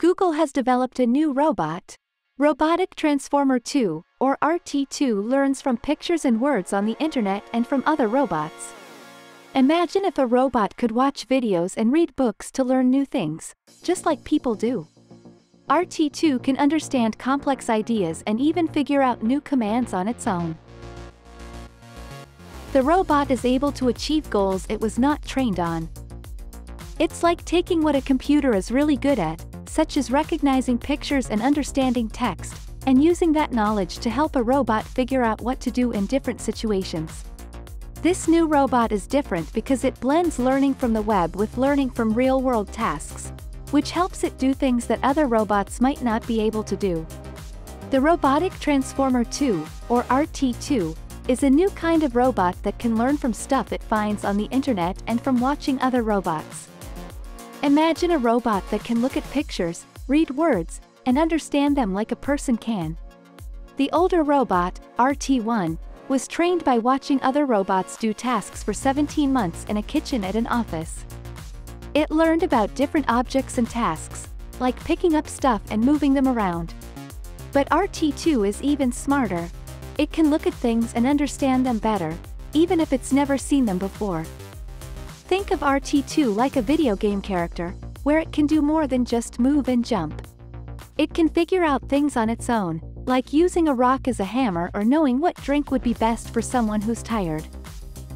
Google has developed a new robot. Robotic Transformer 2, or RT2 learns from pictures and words on the internet and from other robots. Imagine if a robot could watch videos and read books to learn new things, just like people do. RT2 can understand complex ideas and even figure out new commands on its own. The robot is able to achieve goals it was not trained on. It's like taking what a computer is really good at, such as recognizing pictures and understanding text, and using that knowledge to help a robot figure out what to do in different situations. This new robot is different because it blends learning from the web with learning from real-world tasks, which helps it do things that other robots might not be able to do. The Robotic Transformer 2, or RT2, is a new kind of robot that can learn from stuff it finds on the internet and from watching other robots. Imagine a robot that can look at pictures, read words, and understand them like a person can. The older robot, RT1, was trained by watching other robots do tasks for 17 months in a kitchen at an office. It learned about different objects and tasks, like picking up stuff and moving them around. But RT2 is even smarter. It can look at things and understand them better, even if it's never seen them before. Think of RT2 like a video game character, where it can do more than just move and jump. It can figure out things on its own, like using a rock as a hammer or knowing what drink would be best for someone who's tired.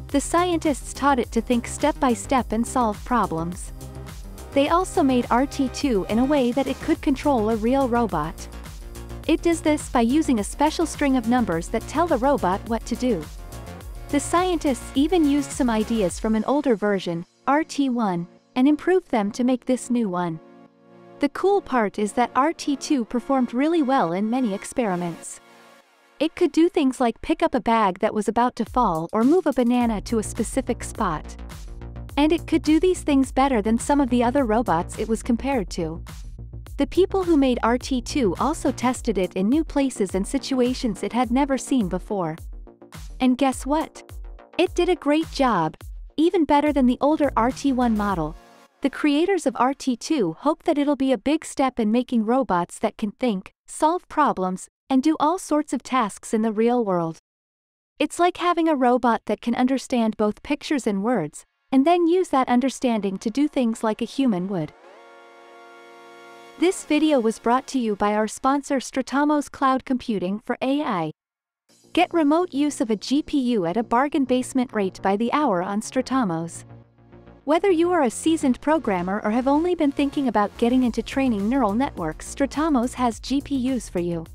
The scientists taught it to think step by step and solve problems. They also made RT2 in a way that it could control a real robot. It does this by using a special string of numbers that tell the robot what to do. The scientists even used some ideas from an older version, RT1, and improved them to make this new one. The cool part is that RT2 performed really well in many experiments. It could do things like pick up a bag that was about to fall or move a banana to a specific spot. And it could do these things better than some of the other robots it was compared to. The people who made RT2 also tested it in new places and situations it had never seen before. And guess what? It did a great job, even better than the older RT1 model. The creators of RT2 hope that it'll be a big step in making robots that can think, solve problems, and do all sorts of tasks in the real world. It's like having a robot that can understand both pictures and words, and then use that understanding to do things like a human would. This video was brought to you by our sponsor Stratamos Cloud Computing for AI. Get remote use of a GPU at a bargain basement rate by the hour on Stratamos. Whether you are a seasoned programmer or have only been thinking about getting into training neural networks, Stratamos has GPUs for you.